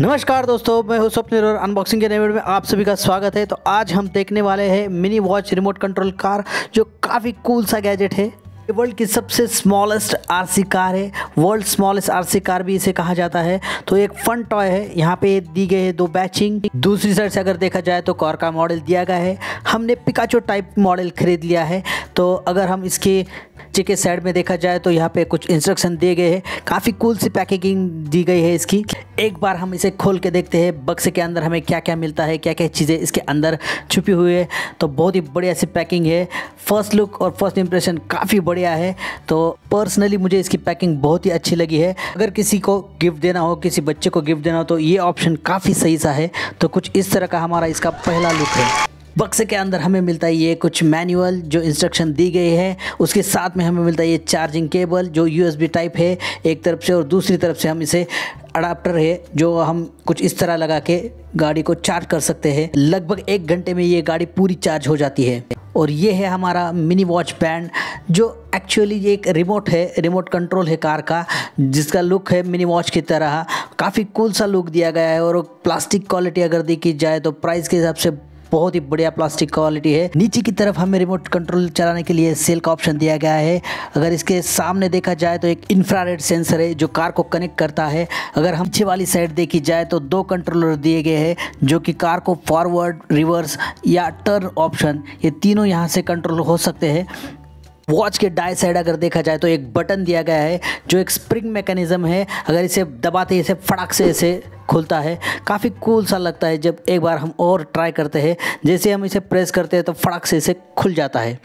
नमस्कार दोस्तों, मैं हूँ स्वप्निल और अनबॉक्सिंग के नए में आप सभी का स्वागत है। तो आज हम देखने वाले हैं mini watch remote control car जो काफ़ी कूल सा गैजेट है। वर्ल्ड की सबसे स्मॉलेस्ट आरसी कार है। वर्ल्ड स्मॉलेस्ट आरसी कार भी इसे कहा जाता है। तो एक फन टॉय है। यहाँ पे दी गई है दो बैचिंग दूसरी साइड से अगर देखा जाए तो कार का मॉडल दिया गया है। हमने पिकाचो टाइप मॉडल खरीद लिया है। तो अगर हम इसके नीचे के साइड में देखा जाए तो यहाँ पे कुछ इंस्ट्रक्शन दिए गए हैं। काफ़ी कूल सी पैकेजिंग दी गई है इसकी। एक बार हम इसे खोल के देखते हैं। बक्स के अंदर हमें क्या क्या मिलता है क्या क्या चीज़ें इसके अंदर छुपी हुई है। तो बहुत ही बढ़िया सी पैकिंग है। फ़र्स्ट लुक और फ़र्स्ट इंप्रेशन काफ़ी बढ़िया है। तो पर्सनली मुझे इसकी पैकिंग बहुत ही अच्छी लगी है। अगर किसी को गिफ्ट देना हो, किसी बच्चे को गिफ्ट देना हो तो ये ऑप्शन काफ़ी सही सा है। तो कुछ इस तरह का हमारा इसका पहला लुक है। बक्से के अंदर हमें मिलता है ये कुछ मैनुअल जो इंस्ट्रक्शन दी गई है। उसके साथ में हमें मिलता है ये चार्जिंग केबल जो यूएसबी टाइप है, एक तरफ़ से और दूसरी तरफ़ से हम इसे अडाप्टर है, जो हम कुछ इस तरह लगा के गाड़ी को चार्ज कर सकते हैं। लगभग एक घंटे में ये गाड़ी पूरी चार्ज हो जाती है। और ये है हमारा मिनी वॉच बैंड जो एक्चुअली एक रिमोट है रिमोट कंट्रोल है कार का, जिसका लुक है मिनी वॉच की तरह। काफ़ी कूल सा लुक दिया गया है और प्लास्टिक क्वालिटी अगर देखी जाए तो प्राइस के हिसाब से बहुत ही बढ़िया प्लास्टिक क्वालिटी है। नीचे की तरफ़ हमें रिमोट कंट्रोल चलाने के लिए सेल का ऑप्शन दिया गया है। अगर इसके सामने देखा जाए तो एक इंफ्रारेड सेंसर है जो कार को कनेक्ट करता है। अगर हम पीछे वाली साइड देखी जाए तो दो कंट्रोलर दिए गए हैं, जो कि कार को फॉरवर्ड रिवर्स या टर्न ऑप्शन ये तीनों यहाँ से कंट्रोल हो सकते हैं। वॉच के डाई साइड अगर देखा जाए तो एक बटन दिया गया है, जो एक स्प्रिंग मैकेनिज्म है। अगर इसे दबाते इसे फटाक से इसे खुलता है। काफ़ी कूल सा लगता है जब एक बार हम और ट्राई करते हैं। जैसे हम इसे प्रेस करते हैं तो फड़क से इसे खुल जाता है।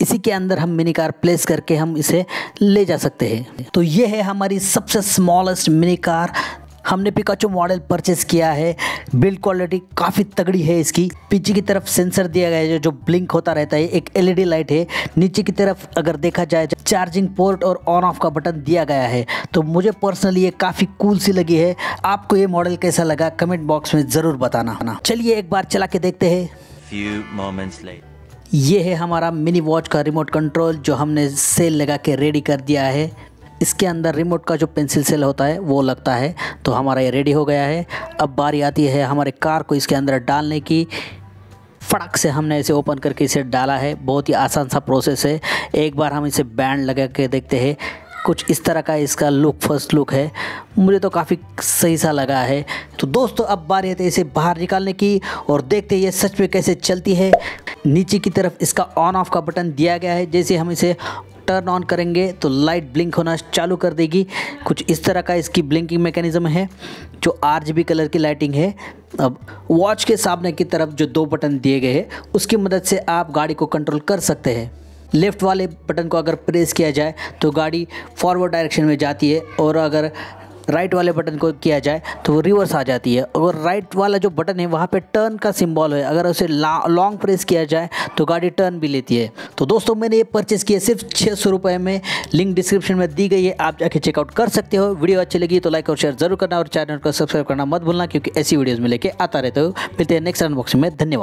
इसी के अंदर हम मिनी कार प्लेस करके हम इसे ले जा सकते हैं। तो ये है हमारी सबसे स्मॉलेस्ट मिनी कार हमने पिकाचो मॉडल परचेस किया है। बिल्ड क्वालिटी काफ़ी तगड़ी है इसकी। पीछे की तरफ़ सेंसर दिया गया है जो ब्लिंक होता रहता है। एक एलईडी लाइट है। नीचे की तरफ़ अगर देखा जाए चार्जिंग पोर्ट और ऑन ऑफ़ का बटन दिया गया है। तो मुझे पर्सनली ये काफ़ी कूल सी लगी है। आपको ये मॉडल कैसा लगा? कमेंट बॉक्स में ज़रूर बताना। चलिए एक बार चला के देखते हैं। ये है हमारा मिनी वॉच का रिमोट कंट्रोल जो हमने सेल लगा के रेडी कर दिया है। इसके अंदर रिमोट का जो पेंसिल सेल होता है, वो लगता है। तो हमारा ये रेडी हो गया है। अब बारी आती है हमारे कार को इसके अंदर डालने की। फटक से हमने इसे ओपन करके इसे डाला है। बहुत ही आसान सा प्रोसेस है। एक बार हम इसे बैंड लगा के देखते हैं। कुछ इस तरह का इसका लुक, फ़र्स्ट लुक है। मुझे तो काफ़ी सही सा लगा है। तो दोस्तों, अब बारी है इसे बाहर निकालने की और देखते हैं ये सच में कैसे चलती है। नीचे की तरफ़ इसका ऑन ऑफ़ का बटन दिया गया है। जैसे हम इसे टर्न ऑन करेंगे तो लाइट ब्लिंक होना चालू कर देगी। कुछ इस तरह का इसकी ब्लिंकिंग मैकेनिज्म है, जो आरजीबी कलर की लाइटिंग है। अब वॉच के सामने की तरफ़ जो दो बटन दिए गए हैं, उसकी मदद से आप गाड़ी को कंट्रोल कर सकते हैं। लेफ़्ट वाले बटन को अगर प्रेस किया जाए तो गाड़ी फॉरवर्ड डायरेक्शन में जाती है, और अगर राइट वाले बटन को किया जाए तो वो रिवर्स आ जाती है। और राइट वाला जो बटन है, वहाँ पे टर्न का सिंबल है। अगर उसे लॉन्ग प्रेस किया जाए तो गाड़ी टर्न भी लेती है। तो दोस्तों, मैंने ये परचेज़ किया सिर्फ़ छः सौ रुपये में। लिंक डिस्क्रिप्शन में दी गई है, आप जाके चेकआउट कर सकते हो। वीडियो अच्छी लगी तो लाइक और शेयर ज़रूर करना और चैनल को सब्सक्राइब करना मत भूलना, क्योंकि ऐसी वीडियोज़ में लेके आता रहते हो। मिलते हैं नेक्स्ट अनबॉक्सिंग में। धन्यवाद।